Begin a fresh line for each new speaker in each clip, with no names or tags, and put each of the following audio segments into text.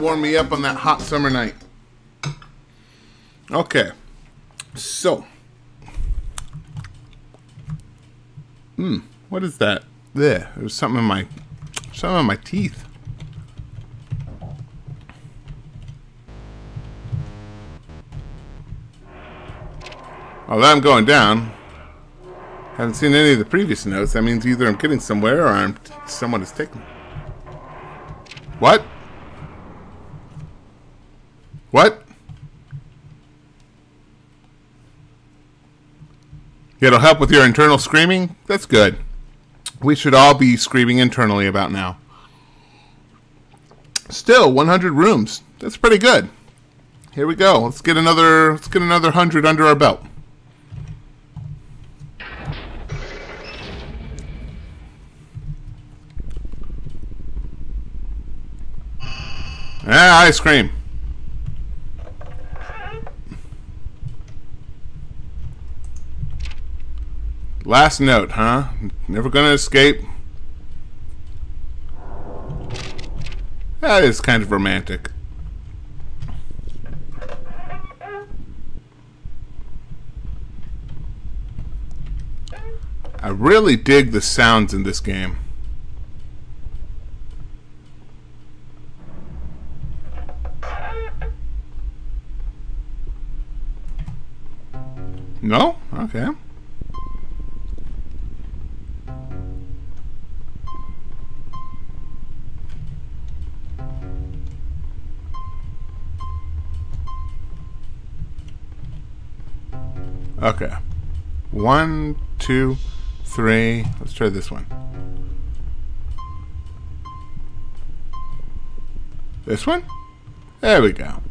warm me up on that hot summer night. Okay. So. Hmm. What is that? There. There's something in my something in my teeth. Although I'm going down. Haven't seen any of the previous notes. That means either I'm getting somewhere or I'm someone is taking. What? What? It'll help with your internal screaming? That's good. We should all be screaming internally about now. Still, 100 rooms. That's pretty good. Here we go. Let's get another let's get another 100 under our belt. Ah, ice cream. Last note, huh? Never gonna escape. That is kind of romantic. I really dig the sounds in this game. No? Okay. Okay. One, two, three. Let's try this one. This one? There we go.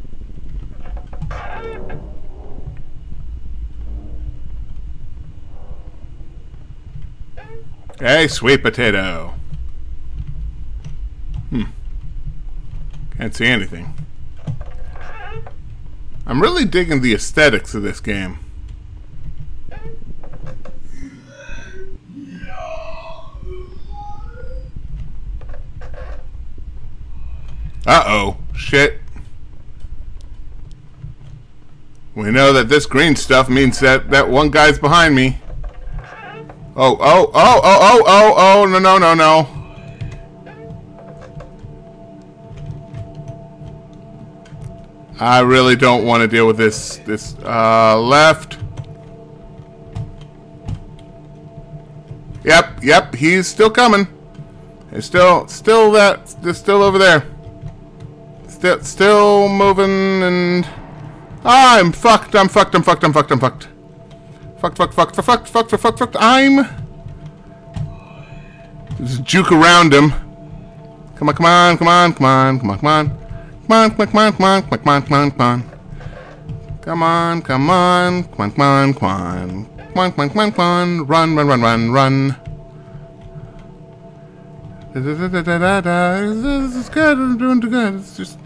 Hey, sweet potato. Hmm. Can't see anything. I'm really digging the aesthetics of this game. Uh-oh. Shit. We know that this green stuff means that that one guy's behind me. Oh, oh, oh, oh, oh, oh, oh, no, no, no, no. I really don't want to deal with this, this, uh, left. Yep, yep, he's still coming. He's still, still that, still over there. Still, still moving and... I'm fucked, I'm fucked, I'm fucked, I'm fucked, I'm fucked. Fucked, fucked, fucked, fucked, fucked, fucked, fucked, fucked, I'm... Just juke around him. Come on, come on, come on, come on, come on, come on. Come on, come on, come on, come on, come on, come on, come on. Come on, come on, come on, come on, come on. Come on, come on, come on, come on. Run, run, run, run, run. This is good, I'm doing good. It's just...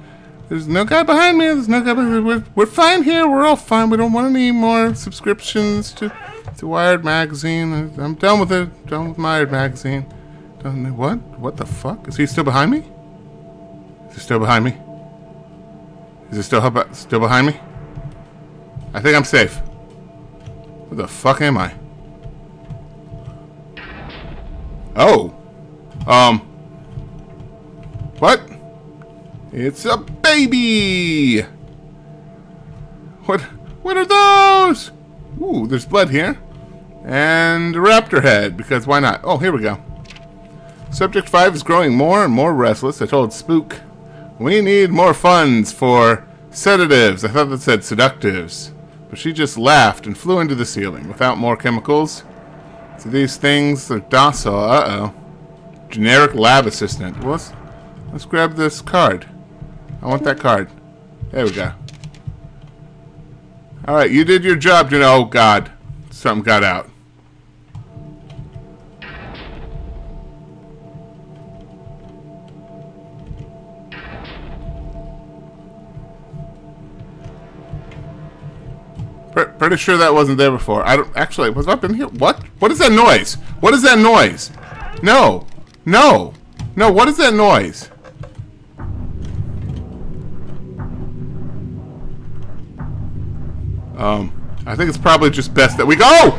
There's no guy behind me. There's no guy behind me. We're, we're fine here. We're all fine. We don't want any more subscriptions to, to Wired Magazine. I'm done with it. Done with Wired Magazine. Done. What? What the fuck? Is he still behind me? Is he still behind me? Is he still, still behind me? I think I'm safe. Where the fuck am I? Oh. Um. What? It's a baby! What what are those? Ooh, there's blood here. And a raptor head, because why not? Oh, here we go. Subject 5 is growing more and more restless. I told Spook, we need more funds for sedatives. I thought that said seductives. But she just laughed and flew into the ceiling without more chemicals. So these things are docile. Uh-oh. Generic lab assistant. Well, let's, let's grab this card. I want that card. There we go. Alright, you did your job, you know. Oh, God. Something got out. pretty sure that wasn't there before. I don't actually was up in here. What? What is that noise? What is that noise? No. No. No, what is that noise? Um, I think it's probably just best that we go.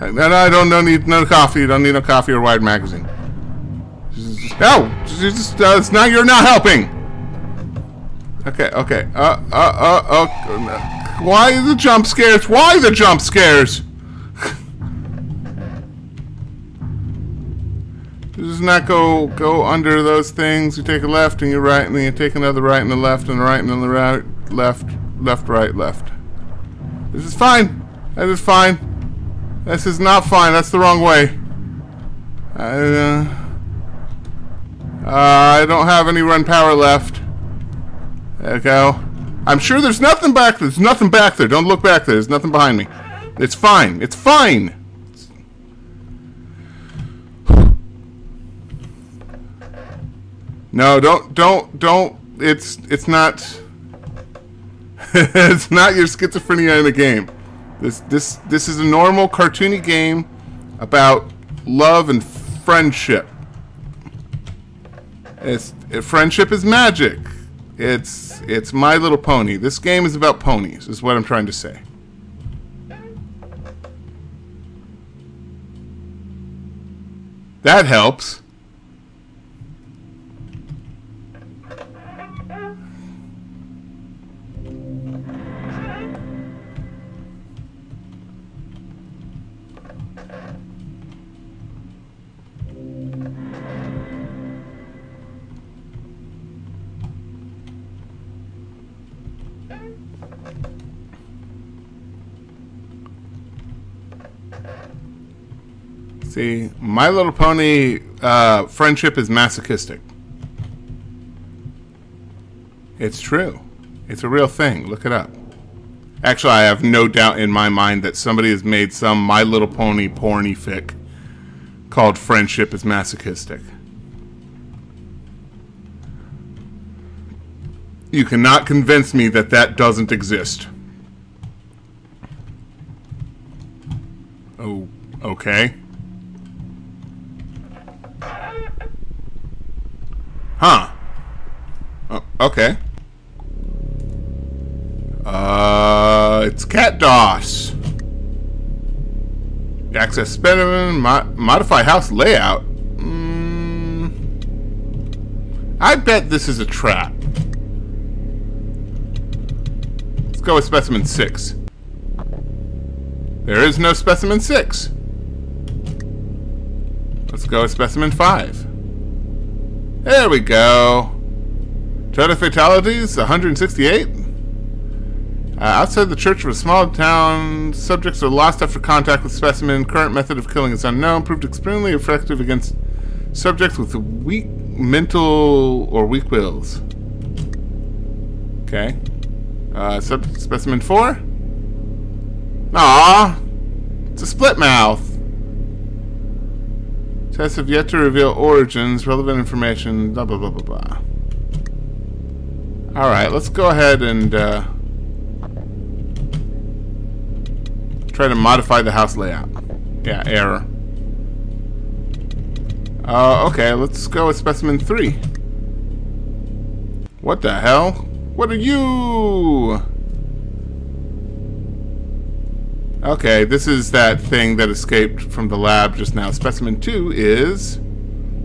No, no, I don't, don't need no coffee. Don't need no coffee or Wired magazine. No, just, uh, it's not. You're not helping. Okay, okay. Uh, uh, uh, uh. Why the jump scares? Why the jump scares? Does not go go under those things. You take a left and you right, and then you take another right and a left and a right and then the right, left, left, right, left. This is fine. That is fine. This is not fine. That's the wrong way. Uh, uh, I don't have any run power left. There we go. I'm sure there's nothing back there. There's nothing back there. Don't look back there. There's nothing behind me. It's fine. It's fine. No, don't, don't, don't. It's, it's not. it's not your schizophrenia in the game. This, this, this is a normal cartoony game about love and friendship. It's, friendship is magic. It's, it's My Little Pony. This game is about ponies, is what I'm trying to say. That helps. See, My Little Pony uh, friendship is masochistic. It's true. It's a real thing. Look it up. Actually, I have no doubt in my mind that somebody has made some My Little Pony porny fic called Friendship is Masochistic. You cannot convince me that that doesn't exist. Oh, okay. Huh. Oh, okay. Uh, it's Cat DOS. Access specimen, mo modify house layout. Mm, I bet this is a trap. Let's go with specimen 6. There is no specimen 6. Let's go with specimen 5. There we go. Total fatalities, 168. Uh, outside the church of a small town, subjects are lost after contact with specimen. Current method of killing is unknown. Proved extremely effective against subjects with weak mental or weak wills. Okay. Uh, specimen 4? Ah, It's a split mouth. Tests have yet to reveal origins, relevant information, blah blah blah blah blah. Alright, let's go ahead and uh, try to modify the house layout. Yeah, error. Uh, okay, let's go with specimen 3. What the hell? What are you? Okay, this is that thing that escaped from the lab just now. Specimen 2 is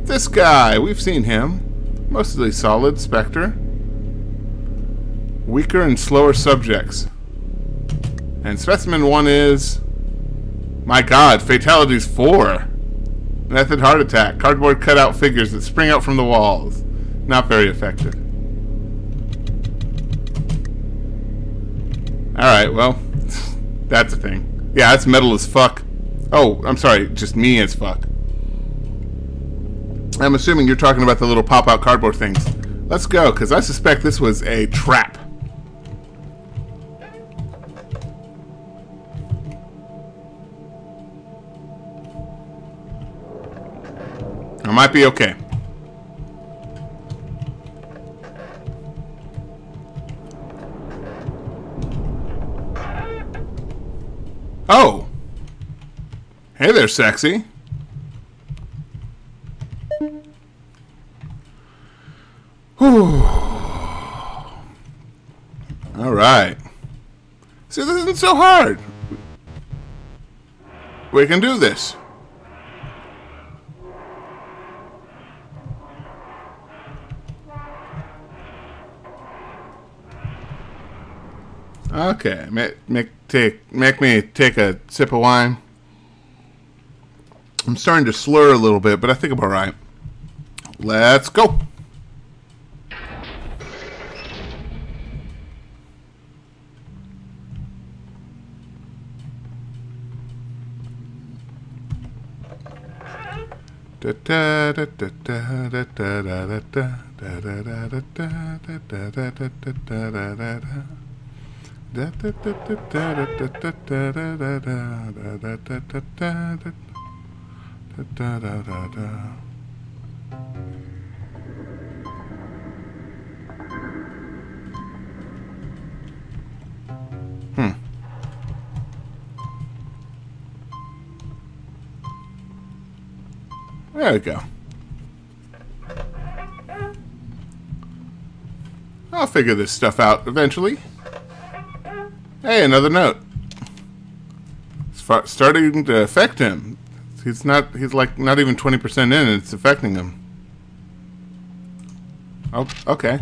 this guy. We've seen him. Mostly solid, Spectre. Weaker and slower subjects. And specimen 1 is... My god, fatalities 4. Method heart attack. Cardboard cutout figures that spring out from the walls. Not very effective. Alright, well, that's a thing. Yeah, that's metal as fuck. Oh, I'm sorry, just me as fuck. I'm assuming you're talking about the little pop-out cardboard things. Let's go, because I suspect this was a trap. I might be okay. Hey there, sexy. Whew. Alright. See, this isn't so hard. We can do this. Okay, make, make take make me take a sip of wine. I'm starting to slur a little bit, but I think I'm all right. Let's go. Hmm. There we go. I'll figure this stuff out eventually. Hey, another note. It's starting to affect him. He's not, he's like not even 20% in and it's affecting him. Oh, okay.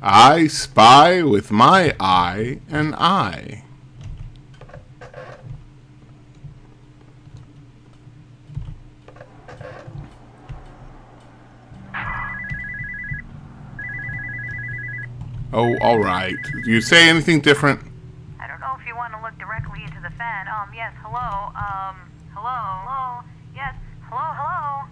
I spy with my eye and eye. Oh, all right. Do you say anything different?
I don't know if you want to look directly into the fan. Um, yes, hello. Um, hello. Hello. Yes, hello, hello.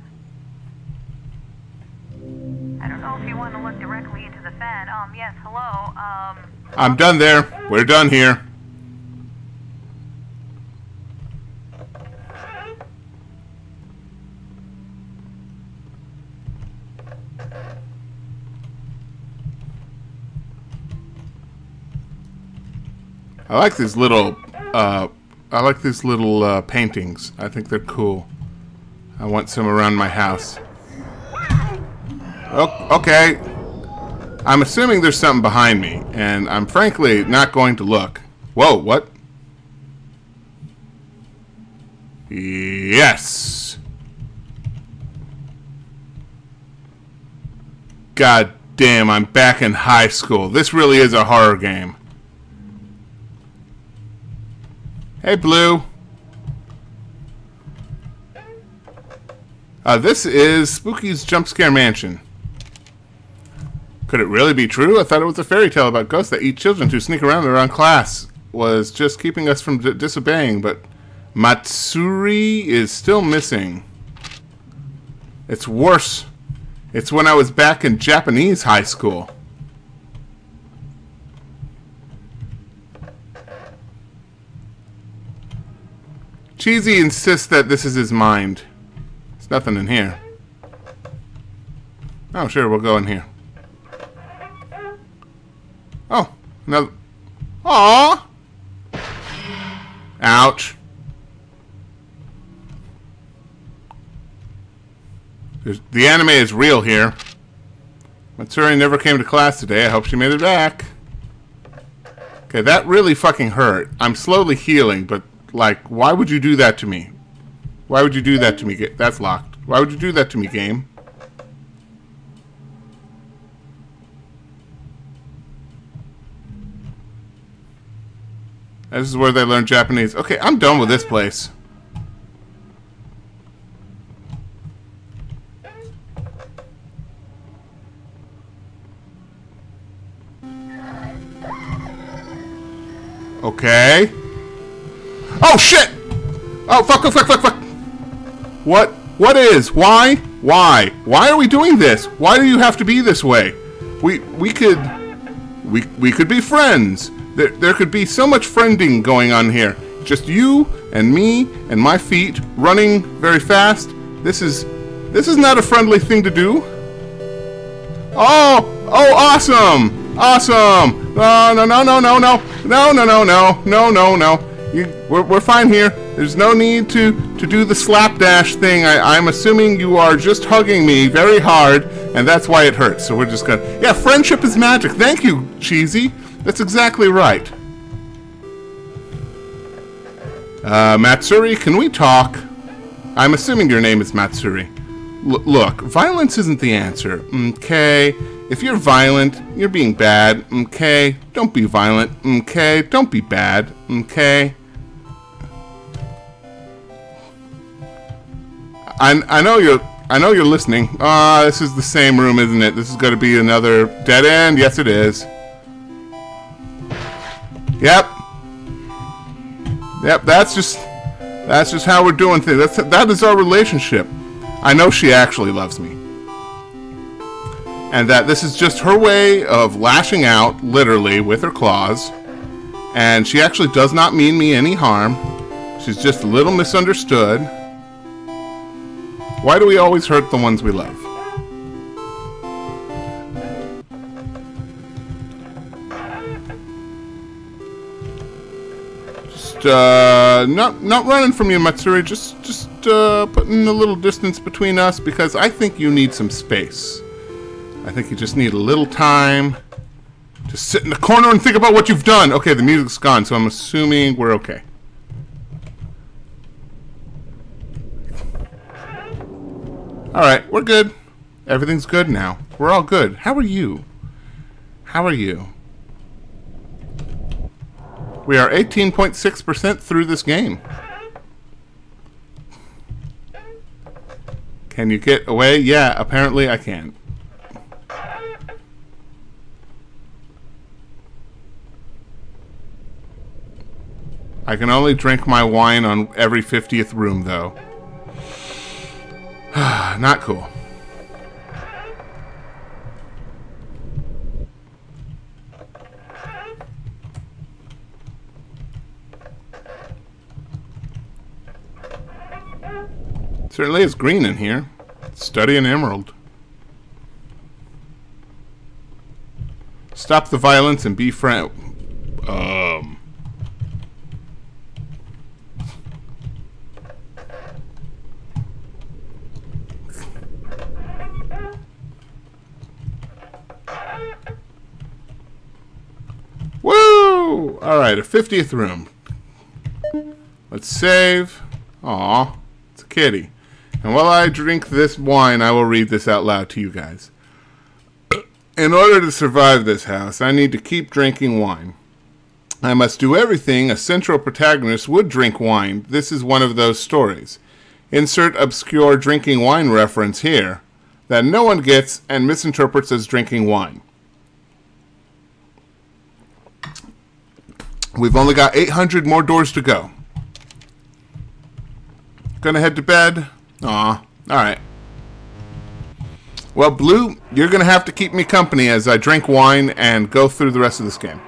I don't know if you want to look directly into the fan. Um, yes, hello. Um.
I'm done there. We're done here. I like these little, uh, I like these little uh, paintings. I think they're cool. I want some around my house. Oh, okay. I'm assuming there's something behind me, and I'm frankly not going to look. Whoa, what? Yes! God damn, I'm back in high school. This really is a horror game. Hey, Blue. Uh, this is Spooky's Jump Scare Mansion. Could it really be true? I thought it was a fairy tale about ghosts that eat children to sneak around around class. Was just keeping us from disobeying, but Matsuri is still missing. It's worse. It's when I was back in Japanese high school. Cheesy insists that this is his mind. There's nothing in here. Oh, sure, we'll go in here. Oh, another... Aww! Ouch. There's, the anime is real here. Matsuri never came to class today. I hope she made it back. Okay, that really fucking hurt. I'm slowly healing, but like, why would you do that to me? Why would you do that to me? That's locked. Why would you do that to me, game? This is where they learn Japanese. Okay, I'm done with this place. Okay. Oh shit! Oh fuck, fuck, fuck, fuck, fuck! What? What is? Why? Why? Why are we doing this? Why do you have to be this way? We we could we we could be friends. There there could be so much friending going on here. Just you and me and my feet running very fast. This is this is not a friendly thing to do. Oh, oh awesome! Awesome! No, no, no, no, no, no. No, no, no, no. No, no, no. You, we're, we're fine here. There's no need to, to do the slapdash thing. I, I'm assuming you are just hugging me very hard And that's why it hurts. So we're just gonna. Yeah, friendship is magic. Thank you, Cheesy. That's exactly right. Uh, Matsuri, can we talk? I'm assuming your name is Matsuri. L look, violence isn't the answer, okay? If you're violent, you're being bad, okay? Don't be violent, okay? Don't be bad, okay? I, I know you're I know you're listening. Ah, this is the same room, isn't it? This is going to be another dead end. Yes, it is. Yep. Yep, that's just that's just how we're doing things. That's that is our relationship. I know she actually loves me. And that this is just her way of lashing out literally with her claws. And she actually does not mean me any harm. She's just a little misunderstood. Why do we always hurt the ones we love? Just, uh, not, not running from you, Matsuri. Just, just, uh, putting a little distance between us because I think you need some space. I think you just need a little time to sit in the corner and think about what you've done. Okay, the music's gone, so I'm assuming we're okay. Alright, we're good. Everything's good now. We're all good. How are you? How are you? We are 18.6% through this game. Can you get away? Yeah, apparently I can. I can only drink my wine on every 50th room, though. Not cool. Certainly is green in here. Study an emerald. Stop the violence and be friend. Um. Woo! Alright, a 50th room. Let's save. Aw, it's a kitty. And while I drink this wine, I will read this out loud to you guys. In order to survive this house, I need to keep drinking wine. I must do everything a central protagonist would drink wine. This is one of those stories. Insert obscure drinking wine reference here that no one gets and misinterprets as drinking wine. We've only got 800 more doors to go. Gonna head to bed. Aw, alright. Well, Blue, you're gonna have to keep me company as I drink wine and go through the rest of this game.